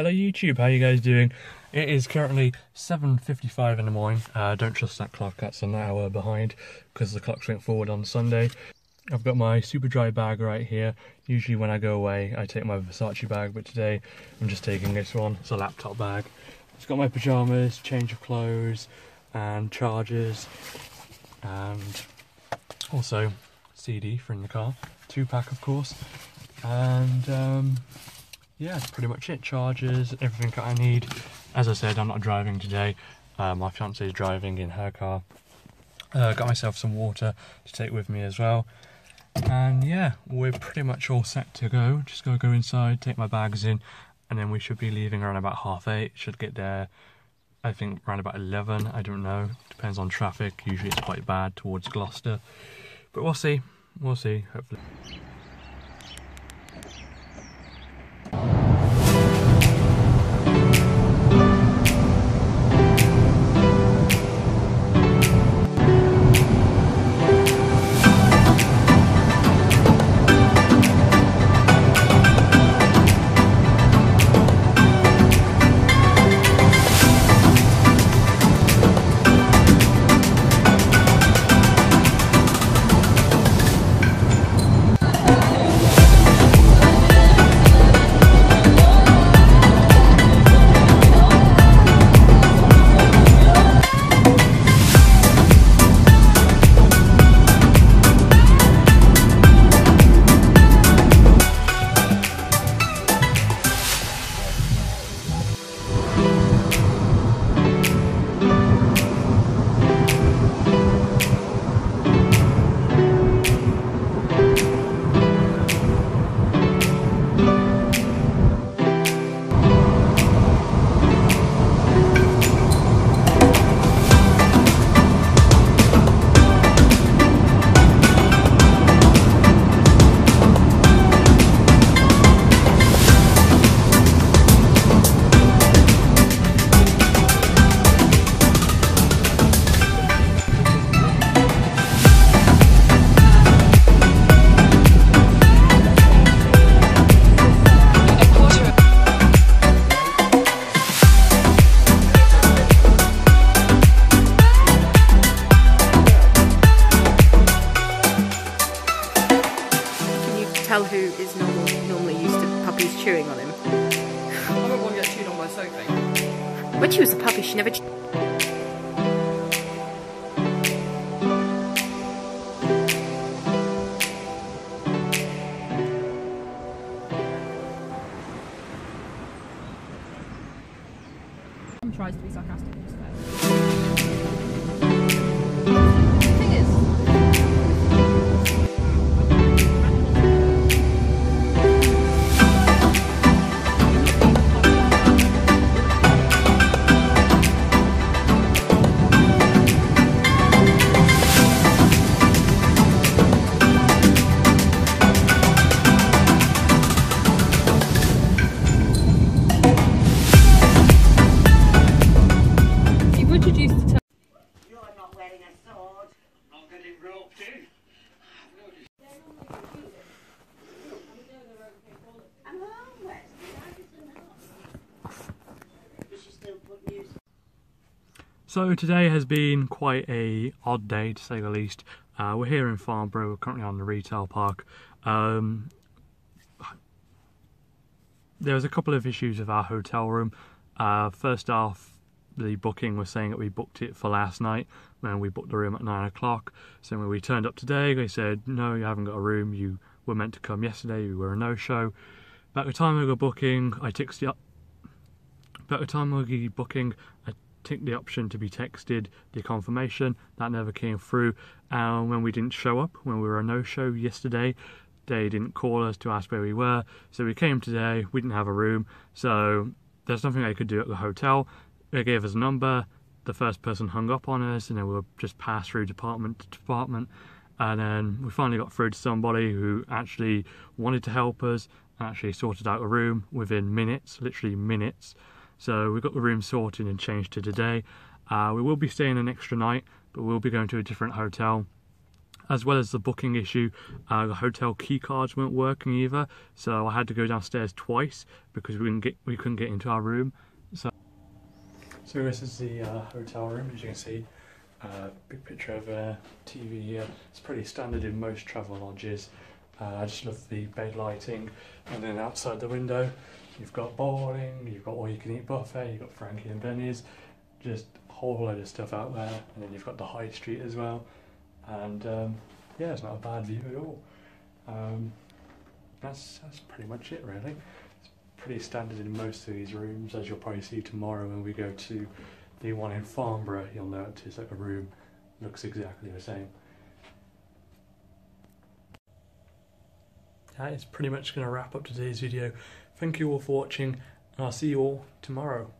Hello YouTube, how you guys doing? It is currently 7.55 in the morning. Uh, don't trust that clock, that's an hour behind because the clock went forward on Sunday. I've got my Superdry bag right here. Usually when I go away I take my Versace bag, but today I'm just taking this one. It's a laptop bag. It's got my pyjamas, change of clothes, and chargers, and also CD for in the car. Tupac of course. And um, yeah, that's pretty much it. Chargers, everything I need. As I said, I'm not driving today. Uh, my fiance is driving in her car. Uh, got myself some water to take with me as well. And yeah, we're pretty much all set to go. Just gotta go inside, take my bags in, and then we should be leaving around about half eight. Should get there, I think, around about 11. I don't know. Depends on traffic. Usually it's quite bad towards Gloucester. But we'll see. We'll see, hopefully. Chewing on him? I don't want to get chewed on by Sophie. When she was a puppy, she never. Tries to be sarcastic So today has been quite a odd day to say the least. Uh, we're here in Farnborough, we're currently on the retail park. Um, there was a couple of issues with our hotel room. Uh, first off, the booking was saying that we booked it for last night when we booked the room at nine o'clock. So when we turned up today, they said, "No, you haven't got a room. You were meant to come yesterday. You were a no-show." But the time of the booking, I texted... but at the time of the booking, I ticked the option to be texted the confirmation. That never came through. And when we didn't show up, when we were a no-show yesterday, they didn't call us to ask where we were. So we came today. We didn't have a room, so there's nothing I could do at the hotel. They gave us a number. The first person hung up on us, and then we were just passed through department to department. And then we finally got through to somebody who actually wanted to help us actually sorted out a room within minutes, literally minutes. So we got the room sorted and changed to today. Uh, we will be staying an extra night, but we'll be going to a different hotel. as well as the booking issue, uh, the hotel key cards weren't working either, so I had to go downstairs twice because we couldn't get we couldn't get into our room. So, so this is the uh, hotel room, as you can see. Uh, big picture of a TV here. It's pretty standard in most Travelodges. Uh, I just love the bed lighting, and then outside the window, you've got bowling, you've got all you can eat buffet, you've got Frankie and Benny's, just a whole load of stuff out there, and then you've got the high street as well and um, yeah, it's not a bad view at all. Um, that's that's pretty much it really. It's pretty standard in most of these rooms, as you'll probably see tomorrow when we go to the one in Farnborough. You'll notice that the room looks exactly the same. That is pretty much going to wrap up today's video. Thank you all for watching, and I'll see you all tomorrow.